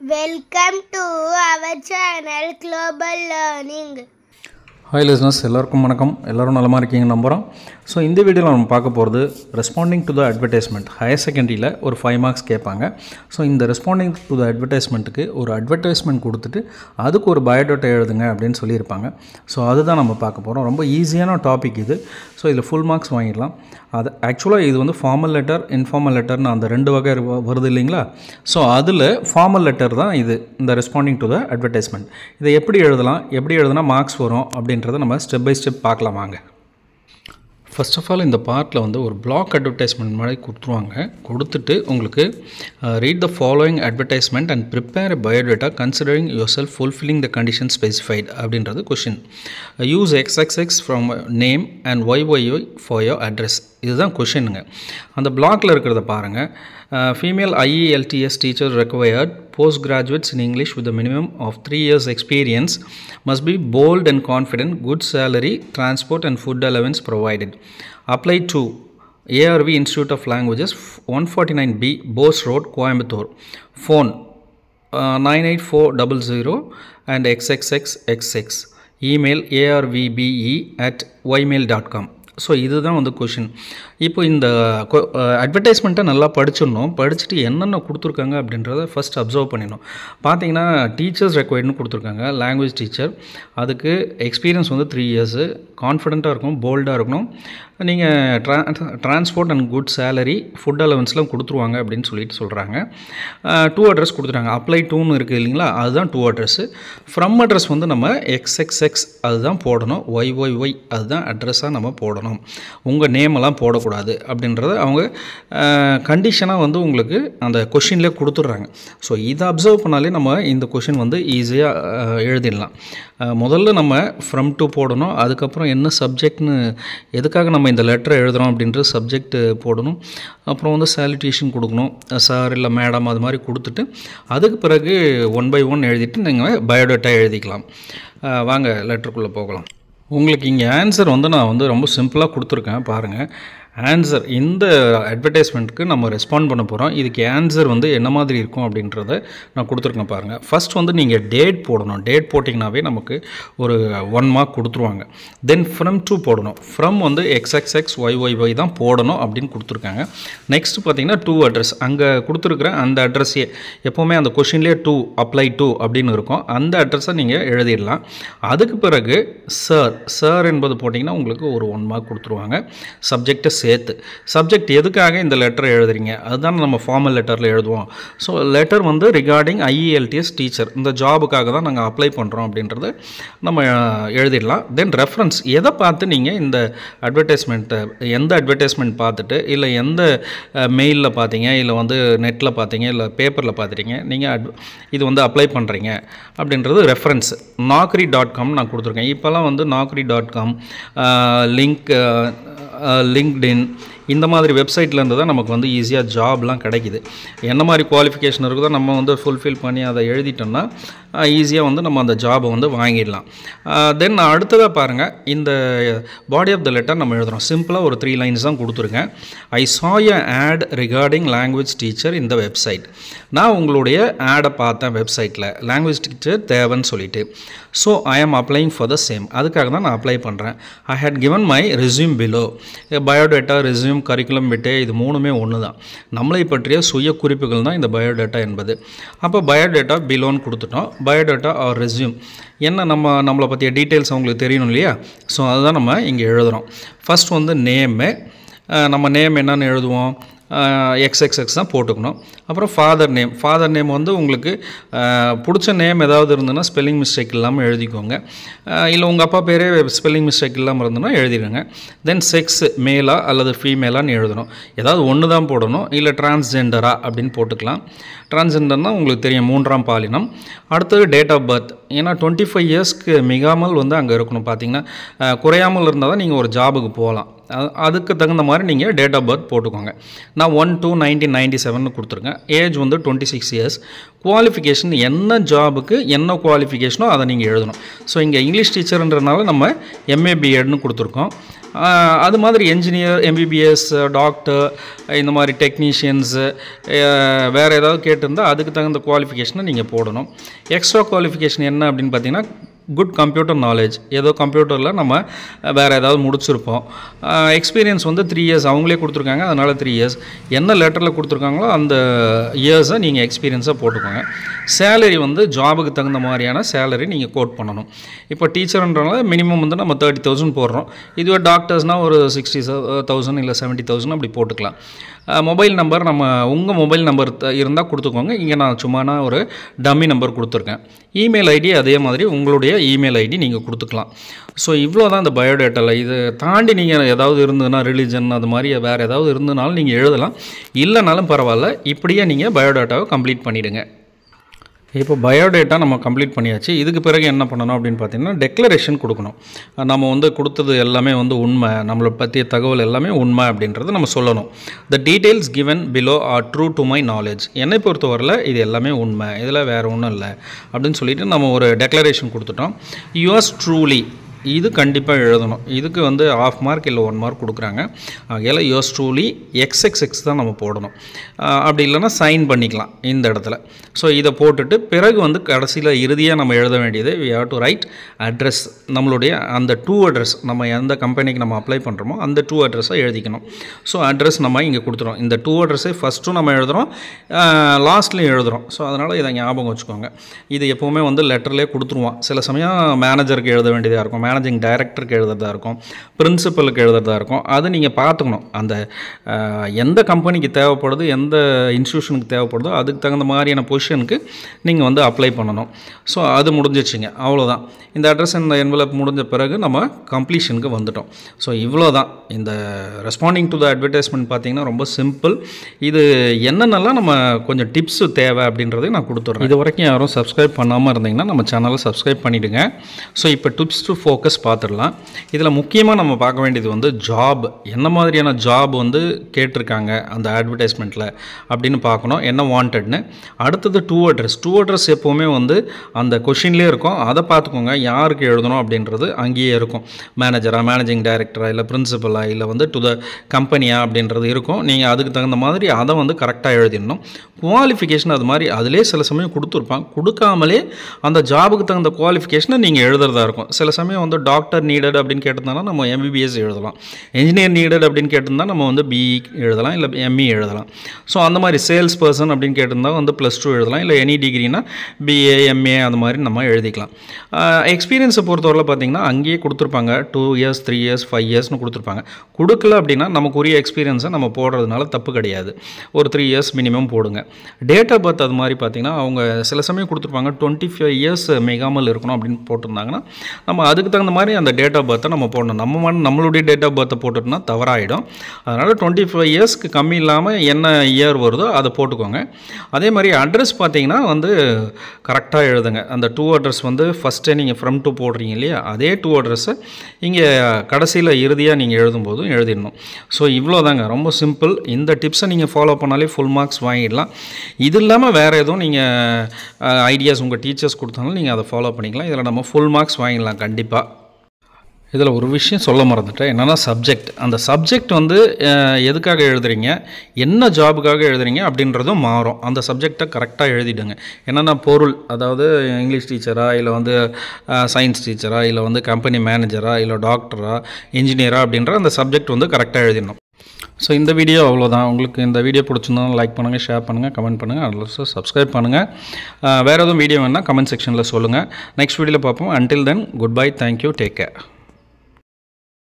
Welcome to our channel global learning hi listeners எல்லாருக்கும் வணக்கம். எல்லோரும் நலமாக இருக்கீங்க நம்புகிறோம் ஸோ இந்த வீடியோவில் நம்ம பார்க்க போகிறது responding to the advertisement higher செகண்டரியில் ஒரு ஃபைவ் மார்க்ஸ் கேட்பாங்க. ஸோ இந்த ரெஸ்பாண்டிங் டு த அட்வர்டைஸ்மெண்ட்டுக்கு ஒரு அட்வர்டைஸ்மெண்ட் கொடுத்துட்டு அதுக்கு ஒரு பயோடேட்டா எழுதுங்க அப்படின்னு சொல்லியிருப்பாங்க. ஸோ அதுதான் நம்ம பார்க்க போகிறோம் ரொம்ப ஈஸியான டாபிக் இது. ஸோ இதில் ஃபுல் மார்க்ஸ் வாங்கிடலாம். அது ஆக்சுவலாக இது வந்து ஃபார்மல் லெட்டர் இன்ஃபார்மல் லெட்டர்னு அந்த ரெண்டு வகை வருது இல்லைங்களா? ஸோ அதில் ஃபார்மல் லெட்டர் தான் இது இந்த ரெஸ்பாண்டிங் டு த அட்வர்டைஸ்மெண்ட் இதை எப்படி எழுதலாம்? எப்படி எழுதுனா மார்க்ஸ் வரும் அப்படின்றத நம்ம ஸ்டெப் பை ஸ்டெப் பார்க்கலாம் வாங்க. ஃபர்ஸ்ட் ஆஃப் ஆல் இந்த பார்ட்டில் வந்து ஒரு பிளாக் அட்வர்டைஸ்மெண்ட் மாதிரி கொடுத்துருவாங்க. கொடுத்துட்டு உங்களுக்கு read the following advertisement and prepare biodata considering yourself fulfilling the condition specified அப்படின்றது question use x x x from name and y y y for your address இதுதான் கொஷினுங்க அந்த பிளாக்ல இருக்கிறத பாருங்கள் female IELTS teacher required post graduates in English with minimum of three years experience must be bold and confident good salary transport and food allowance provided apply to ARV institute of languages one forty nine B Bose road Coimbatore phone nine eight four double zero and x x x x x email ARVBE at ymail dot com so இதுதான் வந்து question இப்போ இந்த அட்வர்டைஸ்மெண்ட்டை நல்லா படிச்சிடணும். படிச்சுட்டு என்னென்ன கொடுத்துருக்காங்க அப்படின்றத first observe பண்ணிடணும். பார்த்தீங்கன்னா டீச்சர்ஸ் ரெக்வயர்ட்னு கொடுத்துருக்காங்க. லாங்குவேஜ் டீச்சர் அதுக்கு எக்ஸ்பீரியன்ஸ் வந்து த்ரீ இயர்ஸு கான்ஃபிடெண்ட்டாக இருக்கணும். போல்டாக இருக்கணும். நீங்கள் draw transport and good salary food அலவன்ஸ்லாம் கொடுத்துருவாங்க அப்படின்னு சொல்லிட்டு சொல்கிறாங்க டூ அட்ரஸ் கொடுத்துட்டாங்க அப்ளை டூன்னு இருக்குது இல்லைங்களா? அதுதான் டூ அட்ரஸ்ஸு ஃப்ரம் அட்ரஸ் வந்து நம்ம எக்ஸ்எக்ஸ்எக்ஸ் அதுதான் போடணும். ஒய் ஒய் ஒய் அதுதான் அட்ரஸாக நம்ம போடணும். உங்கள் நேமெல்லாம் போடக்கூடாது அப்படின்றத அவங்க கண்டிஷனாக வந்து உங்களுக்கு அந்த கொஷின்லேயே கொடுத்துட்றாங்க. ஸோ இதை அப்சர்வ் பண்ணாலே நம்ம இந்த கொஷின் வந்து ஈஸியாக எழுதிடலாம். முதல்ல நம்ம ஃப்ரம் டு போடணும். அதுக்கப்புறம் என்ன சப்ஜெக்ட்னு எதுக்காக நம்ம இந்த லெட்டரை எழுதுகிறோம் அப்படின்ற சப்ஜெக்ட் போடணும். அப்புறம் வந்து சாலிட்டேஷன் கொடுக்கணும். சார் இல்லை மேடம் அது மாதிரி கொடுத்துட்டு அதுக்கு பிறகு ஒன் பை ஒன் எழுதிட்டு நீங்கள் பயோடேட்டா எழுதிக்கலாம். வாங்க லெட்டருக்குள்ளே போகலாம். உங்களுக்கு இங்கே ஆன்சர் வந்து நான் வந்து ரொம்ப சிம்பிளாக கொடுத்துருக்கேன் பாருங்கள் ஆன்சர் இந்த அட்வர்டைஸ்மெண்ட்க்கு நம்ம ரெஸ்பாண்ட் பண்ண போகிறோம் இதுக்கு ஆன்சர் வந்து என்ன மாதிரி இருக்கும் அப்படின்றத நான் கொடுத்துருக்கேன் பாருங்கள் ஃபர்ஸ்ட் வந்து நீங்கள் டேட் போடணும். டேட் போட்டிங்கனாவே நமக்கு ஒரு ஒன் மார்க் கொடுத்துருவாங்க. தென் ஃப்ரம் டூ போடணும். ஃப்ரம் வந்து எக்ஸ்எக்ஸ்எக்ஸ் ஒய் ஒய் ஒய் தான் போடணும் அப்படின்னு கொடுத்துருக்காங்க. நெக்ஸ்ட் பார்த்தீங்கன்னா டூ அட்ரஸ் அங்கே கொடுத்துருக்குற அந்த அட்ரஸே எப்போவுமே அந்த கொஷின்லேயே டூ அப்ளை டூ அப்படின்னு இருக்கும். அந்த அட்ரஸை நீங்கள் எழுதிடலாம். அதுக்கு பிறகு சார் சார் என்பது போட்டிங்கன்னா உங்களுக்கு ஒரு ஒன் மார்க் கொடுத்துருவாங்க. சப்ஜெக்டை சேர்த்து. சப்ஜெக்ட் எதுக்காக இந்த லெட்டர் எழுதுறீங்க? அதுதான் நம்ம ஃபார்மல் லெட்டரில் எழுதுவோம். ஸோ லெட்டர் வந்து ரிகார்டிங் ஐஇஎல்டிஎஸ் டீச்சர் இந்த ஜாபுக்காக தான் நாங்கள் அப்ளை பண்ணுறோம் அப்படின்றது நம்ம எழுதிடலாம். தென் ரெஃபரன்ஸ் எதை பார்த்து நீங்கள் இந்த அட்வர்டைஸ்மெண்ட்டை எந்த அட்வர்டைஸ்மெண்ட் பார்த்துட்டு இல்லை எந்த மெயிலில் பார்த்தீங்க இல்லை வந்து நெட்டில் பார்த்தீங்க இல்லை பேப்பரில் பார்த்துட்டீங்க நீங்கள் அட் இது வந்து அப்ளை பண்ணுறீங்க அப்படின்றது ரெஃபரன்ஸ் நாக்ரி டாட் காம் நான் கொடுத்துருக்கேன். இப்போல்லாம் வந்து Naukri dot com link uh, LinkedIn. இந்த மாதிரி வெப்சைட்லேருந்து தான் நமக்கு வந்து ஈஸியாக ஜாப்லாம் கிடைக்குது. என்ன மாதிரி குவாலிஃபிகேஷன் இருக்குதோ நம்ம வந்து ஃபுல்ஃபில் பண்ணி அதை எழுதிட்டோம்னா ஈஸியாக வந்து நம்ம அந்த ஜாபை வந்து வாங்கிடலாம். தென் அடுத்ததாக பாருங்கள் இந்த பாடி ஆஃப் த லெட்டர் நம்ம எழுதுகிறோம் சிம்பிளாக ஒரு த்ரீ லைன்ஸ் தான் கொடுத்துருக்கேன். I saw a ad regarding language teacher இந்த வெப்சைட் நான் உங்களுடைய ஆடை பார்த்தேன் வெப்சைட்டில் லாங்குவேஜ் டீச்சர் தேவைன்னு சொல்லிட்டு. ஸோ ஐ ஆம் அப்ளைங் ஃபார் த சேம் அதுக்காக தான் நான் அப்ளை பண்ணுறேன் I had given my resume below biodata resume curriculum vitae இது மூணுமே ஒன்று தான் நம்மளை பற்றிய சுய குறிப்புகள் தான் இந்த பயோடேட்டா என்பது. அப்போ பயோடேட்டா பிலோன்னு கொடுத்துட்டோம். பயோடேட்டா ஆர் ரெஸ்யூம் என்ன நம்ம நம்மளை பற்றிய டீட்டெயில்ஸ் அவங்களுக்கு தெரியணும் இல்லையா? ஸோ அதுதான் நம்ம இங்கே எழுதுகிறோம் ஃபர்ஸ்ட் வந்து நேமு நம்ம நேம் என்னென்னு எழுதுவோம். எக்ஸ்எக்ஸ்எக்ஸ் தான் போட்டுக்கணும். அப்புறம் ஃபாதர் நேம் ஃபாதர் நேம் வந்து உங்களுக்கு பிடிச்ச நேம் ஏதாவது இருந்ததுன்னா ஸ்பெல்லிங் மிஸ்டேக் இல்லாமல் எழுதிக்கோங்க. இல்லை உங்கள் அப்பா பேரே ஸ்பெல்லிங் மிஸ்டேக் இல்லாமல் இருந்ததுன்னா எழுதிடுங்க. தென் செக்ஸ் மேலா அல்லது ஃபீமேலான்னு எழுதணும். ஏதாவது ஒன்று தான் போடணும். இல்லை டிரான்ஸ்ஜெண்டரா அப்படின்னு போட்டுக்கலாம். டிரான்ஸெண்டர்னால் உங்களுக்கு தெரியும் மூன்றாம் பாலினம். அடுத்தது டேட் ஆஃப் பர்த் ஏன்னா டுவெண்ட்டி ஃபைவ் இயர்ஸ்க்கு மிகாமல் வந்து அங்கே இருக்கணும் பார்த்தீங்கன்னா குறையாமல் இருந்தால் தான் நீங்கள் ஒரு ஜாபுக்கு போகலாம். அதுக்கு தகுந்த மாதிரி நீங்கள் டேட் ஆஃப் பர்த் போட்டுக்கோங்க. நான் one two nineteen ninety seven கொடுத்துருக்கேன். ஏஜ் வந்து டுவெண்ட்டி சிக்ஸ் இயர்ஸ் குவாலிஃபிகேஷன் என்ன ஜாபுக்கு என்ன குவாலிஃபிகேஷனோ அதை நீங்கள் எழுதணும். ஸோ இங்கே இங்கிலீஷ் டீச்சர்ன்றனால நம்ம எம்ஏ பிஎட்னு கொடுத்துருக்கோம். அது மாதிரி என்ஜினியர் எம்பிபிஎஸ் டாக்டர் இந்த மாதிரி டெக்னீஷியன்ஸு வேறு ஏதாவது கேட்டிருந்தா அதுக்கு தகுந்த குவாலிஃபிகேஷனை நீங்கள் போடணும். எக்ஸ்ட்ரா குவாலிஃபிகேஷன் என்ன அப்படின்னு பார்த்தீங்கன்னா குட் கம்ப்யூட்டர் நாலேஜ் ஏதோ கம்ப்யூட்டரில் நம்ம வேறு ஏதாவது முடிச்சிருப்போம். எக்ஸ்பீரியன்ஸ் வந்து த்ரீ இயர்ஸ் அவங்களே கொடுத்துருக்காங்க அதனால் த்ரீ இயர்ஸ் என்ன லெட்டரில் கொடுத்துருக்காங்களோ அந்த இயர்ஸை நீங்கள் எக்ஸ்பீரியன்ஸாக போட்டுக்கோங்க. சேலரி வந்து ஜாபுக்கு தகுந்த மாதிரியான சேலரி நீங்கள் கோட் பண்ணணும். இப்போ டீச்சர்ன்றனால மினிமம் வந்து நம்ம தேர்ட்டி தௌசண்ட் போடுறோம். இதுவே டாக்டர்ஸ்னால் ஒரு சிக்ஸ்டி தௌசண்ட் இல்லை செவன்ட்டி தௌசண்ட் அப்படி போட்டுக்கலாம். மொபைல் நம்பர் நம்ம உங்கள் மொபைல் நம்பர் இருந்தால் கொடுத்துக்கோங்க. இங்கே நான் சும்மா நான் ஒரு டம்மி நம்பர் கொடுத்துருக்கேன். இமெயில் ஐடி அதே மாதிரி உங்களுடைய இமெயில் ஐடி நீங்கள் கொடுத்துக்கலாம். ஸோ இவ்வளோ தான் இந்த பயோடேட்டாவில் இதை தாண்டி நீங்கள் ஏதாவது இருந்ததுன்னா ரிலிஜன் அது மாதிரி வேறு ஏதாவது இருந்ததுனாலும் நீங்கள் எழுதலாம். இல்லைனாலும் பரவாயில்ல. இப்படியே நீங்கள் பயோடேட்டாவை கம்ப்ளீட் பண்ணிவிடுங்க இப்போ பயோடேட்டா நம்ம கம்ப்ளீட் பண்ணியாச்சு. இதுக்கு பிறகு என்ன பண்ணணும் அப்படின்னு பார்த்தீங்கன்னா டெக்ளரேஷன் கொடுக்கணும். நம்ம வந்து கொடுத்தது எல்லாமே வந்து உண்மை. நம்மளை பற்றிய தகவல் எல்லாமே உண்மை அப்படின்றத நம்ம சொல்லணும். The details given below are true to my knowledge என்னை பொறுத்தவரையில் இது எல்லாமே உண்மை. இதில் வேறு ஒன்றும் இல்லை. அப்படின்னு சொல்லிட்டு நம்ம ஒரு டெக்ளரேஷன் கொடுத்துட்டோம். யுவர்ஸ் ட்ரூலி இது கண்டிப்பாக எழுதணும். இதுக்கு வந்து ஆஃப் மார்க் இல்லை ஒன் மார்க் கொடுக்குறாங்க. ஆகையால் யோஸ் ட்ரூலி எக்ஸ் எக்ஸ் எக்ஸ் தான் நம்ம போடணும். அப்படி இல்லைன்னா சைன் பண்ணிக்கலாம் இந்த இடத்துல. ஸோ இதை போட்டுட்டு பிறகு வந்து கடைசியில் இறுதியாக நம்ம எழுத வேண்டியது we have to write address நம்மளுடைய அந்த டூ அட்ரஸ் நம்ம எந்த கம்பெனிக்கு நம்ம அப்ளை பண்ணுறோமோ அந்த டூ அட்ரஸை எழுதிக்கணும். ஸோ அட்ரஸ் நம்ம இங்கே கொடுத்துறோம். இந்த டூ அட்ரஸை ஃபஸ்ட்டும் நம்ம எழுதுகிறோம் லாஸ்ட்லேயும் எழுதுகிறோம் ஸோ அதனால் இதை ஞாபகம் வச்சுக்கோங்க. இது எப்போவுமே வந்து லெட்டர்லேயே கொடுத்துருவான். சில சமயம் மேனேஜருக்கு எழுத வேண்டியதாக இருக்கும். மேனேஜிங் டைரக்டருக்கு எழுதுறதா இருக்கும் பிரின்சிபலுக்கு எழுதுறதா இருக்கும் அது நீங்கள் பார்த்துக்கணும். அந்த எந்த கம்பெனிக்கு தேவைப்படுது எந்த இன்ஸ்டியூஷனுக்கு தேவைப்படுதோ அதுக்கு தகுந்த மாதிரியான பொசிஷனுக்கு நீங்கள் வந்து அப்ளை பண்ணணும். ஸோ அது முடிஞ்சிச்சுங்க அவ்வளோதான் இந்த அட்ரஸ் இந்த என்வலப் முடிஞ்ச பிறகு நம்ம கம்ப்ளீஷனுக்கு வந்துட்டோம். ஸோ இவ்வளோ தான் இந்த ரெஸ்பாண்டிங் டு த அட்வர்டைஸ்மெண்ட் பார்த்தீங்கன்னா ரொம்ப சிம்பிள் இது என்னென்னலாம் நம்ம கொஞ்சம் டிப்ஸு தேவை அப்படின்றதையும் நான் கொடுத்துட்றேன். இது வரைக்கும் யாரும் சப்ஸ்கிரைப் பண்ணாமல் இருந்தீங்கன்னா நம்ம சேனலை சப்ஸ்கிரைப் பண்ணிவிடுங்க ஸோ இப்போ டிப்ஸ் டு ஃபோக்கஸ் பார்த்துடலாம். இதில் முக்கியமாக நம்ம பார்க்க வேண்டியது வந்து ஜாப் என்ன மாதிரியான ஜாப் வந்து கேட்டிருக்காங்க அந்த அட்வர்டைஸ்மெண்ட்டில் அப்படின்னு பார்க்கணும். என்ன வாண்டட்னு அடுத்தது டூ அட்ரஸ் டூ அட்ரஸ் எப்போவுமே வந்து அந்த கொஷின்லேயே இருக்கும். அதை பார்த்துக்கோங்க. யாருக்கு எழுதணும் அப்படின்றது அங்கேயே இருக்கும். மேனேஜரா மேனேஜிங் டைரக்டரா இல்லை பிரின்சிபலா இல்லை வந்து டு த கம்பெனியா அப்படின்றது இருக்கும். நீங்கள் அதுக்கு தகுந்த மாதிரி அதை வந்து கரெக்டாக எழுதிடணும். குவாலிஃபிகேஷன் அது மாதிரி அதிலே சில சமயம் கொடுத்துருப்பாங்க. கொடுக்காமலே அந்த ஜாபுக்கு தகுந்த குவாலிஃபிகேஷனை நீங்கள் எழுதுறதா இருக்கும். சில சமயம் வந்து டாக்டர் நீடட் அப்படின்னு கேட்டிருந்தாலும் நம்ம எம்பிபிஎஸ் எழுதலாம். என்ஜினியர் நீடட் அப்படின்னு கேட்டிருந்தா நம்ம வந்து பிஇ எழுதலாம் இல்லை எம்இ எழுதலாம். ஸோ அந்த மாதிரி சேல்ஸ் பர்சன் அப்படின்னு கேட்டிருந்தா வந்து ப்ளஸ் டூ எழுதலாம் இல்லை எனி டிகிரினா பிஏ எம்ஏ அந்த மாதிரி நம்ம எழுதிக்கலாம். எக்ஸ்பீரியன்ஸை பொறுத்தவரையில் பார்த்தீங்கன்னா அங்கேயே கொடுத்துருப்பாங்க. Two years three years five இயர்ஸ்னு கொடுத்துருப்பாங்க. கொடுக்கல அப்படின்னா நமக்குரிய எக்ஸ்பீரியன்ஸை நம்ம போடுறதுனால தப்பு கிடையாது. ஒரு த்ரீ இயர்ஸ் மினிமம் போடுங்க. டேட் ஆஃப் பர்த் அது மாதிரி பார்த்தீங்கன்னா அவங்க சில சமயம் கொடுத்துருப்பாங்க டுவெண்ட்டி ஃபைவ் இயர்ஸ் மிகாமல் இருக்கணும் அப்படின்னு போட்டிருந்தாங்கன்னா நம்ம அதுக்கு தகுந்த மாதிரி அந்த டேட் ஆஃப் பர்த்தை நம்ம போடணும். நம்ம மன் நம்மளுடைய டேட் ஆஃப் பர்த்தை போட்டுட்டோம்னா தவறாயிடும். அதனால் டுவெண்ட்டி ஃபைவ் இயர்ஸ்க்கு கம்மி இல்லாமல் என்ன இயர் வருதோ அதை போட்டுக்கோங்க. அதே மாதிரி அட்ரஸ் பார்த்தீங்கன்னா வந்து கரெக்டாக எழுதுங்க. அந்த டூ அட்ரஸ் வந்து ஃபஸ்ட்டே நீங்கள் ஃப்ரம் டூ போடுறீங்க இல்லையா? அதே டூ அட்ரஸை இங்கே கடைசியில் இறுதியாக நீங்கள் எழுதும்போதும் எழுதிடணும். ஸோ இவ்வளோ தாங்க ரொம்ப சிம்பிள் இந்த டிப்ஸை நீங்கள் ஃபாலோ பண்ணாலே ஃபுல் மார்க்ஸ் வாங்கிடலாம். இது இல்லாமல் வேறு எதுவும் நீங்கள் ஐடியாஸ் உங்கள் டீச்சர்ஸ் கொடுத்தாலும் நீங்கள் அதை ஃபாலோ பண்ணிக்கலாம். இதில் நம்ம ஃபுல் மார்க்ஸ் வாங்கிடலாம் கண்டிப்பாக இதில் ஒரு விஷயம் சொல்ல மறந்துட்டேன். என்னென்னா சப்ஜெக்ட் அந்த சப்ஜெக்ட் வந்து எதுக்காக எழுதுறீங்க? என்ன ஜாபுக்காக எழுதுறீங்க? அப்படின்றதும் மாறும். அந்த சப்ஜெக்டை கரெக்டாக எழுதிடுங்க. என்னென்னா பொருள். அதாவது இங்கிலீஷ் டீச்சரா இல்லை வந்து சயின்ஸ் டீச்சரா இல்லை வந்து கம்பெனி மேனேஜரா இல்லை டாக்டரா இன்ஜினியரா அப்படின்ற அந்த சப்ஜெக்ட் வந்து கரெக்டாக எழுதிடணும். ஸோ இந்த வீடியோ அவ்வளோதான் உங்களுக்கு இந்த வீடியோ பிடிச்சிருந்தா லைக் பண்ணுங்கள் ஷேர் பண்ணுங்கள் கமெண்ட் பண்ணுங்கள் அதில் சப்ஸ்கிரைப் பண்ணுங்கள் வேறு எதுவும் வீடியோ வேணால் கமெண்ட் செக்ஷனில் சொல்லுங்கள் நெக்ஸ்ட் வீடியோவில் பார்ப்போம். Until then good bye thank you take care